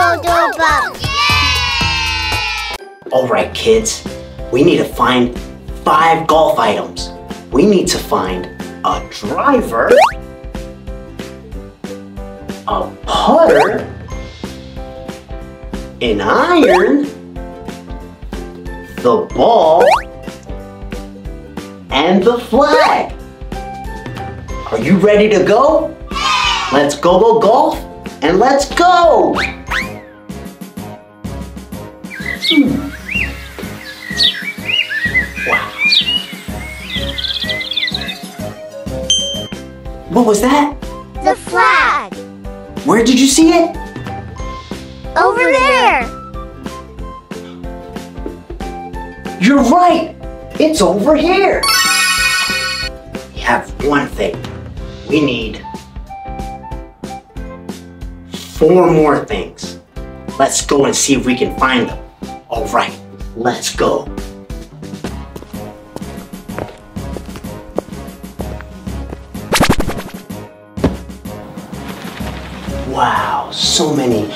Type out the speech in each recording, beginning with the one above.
Dodo Bump. All right, kids, we need to find five golf items. We need to find a driver, a putter, an iron, the ball, and the flag. Are you ready to go? Let's go go golf and let's go! What was that? The flag. Where did you see it? Over there. You're right! It's over here! We have one thing. We need four more things. Let's go and see if we can find them. All right, let's go. Wow, so many.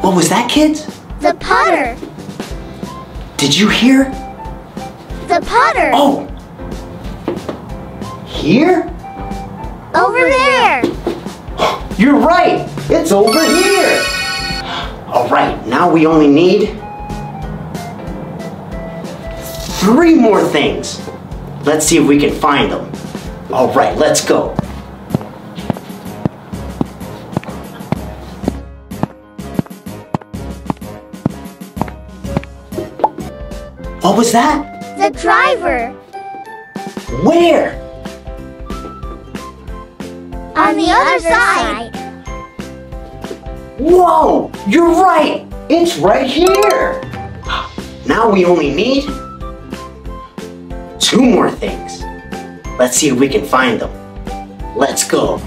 What was that, kids? The putter. Did you hear? The putter. Oh! Here? Over there. You're right! It's over here! Alright, now we only need three more things. Let's see if we can find them. Alright, let's go. What was that? The driver. Where? On the other side. Whoa! You're right! It's right here! Now we only need two more things. Let's see if we can find them. Let's go.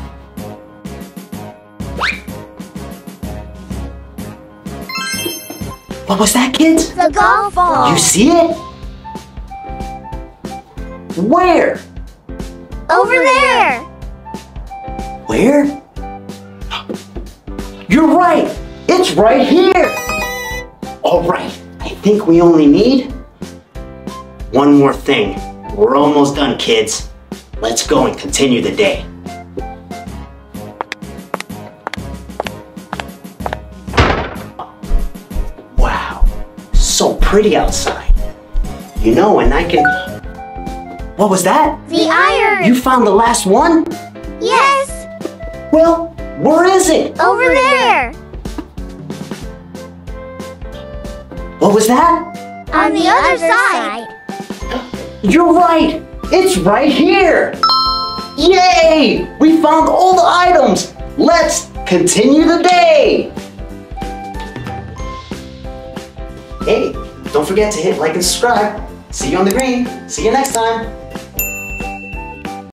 What was that, kids? The golf ball. You see it? Where? Over there. Where? You're right! It's right here! Alright, I think we only need one more thing. We're almost done, kids. Let's go and continue the day. So pretty outside. You know, and I can... What was that? The iron. You found the last one? Yes. Well, where is it? Over there. What was that? On the other side. You're right! It's right here! Yay! We found all the items! Let's continue the day! Hey, don't forget to hit like and subscribe. See you on the green. See you next time.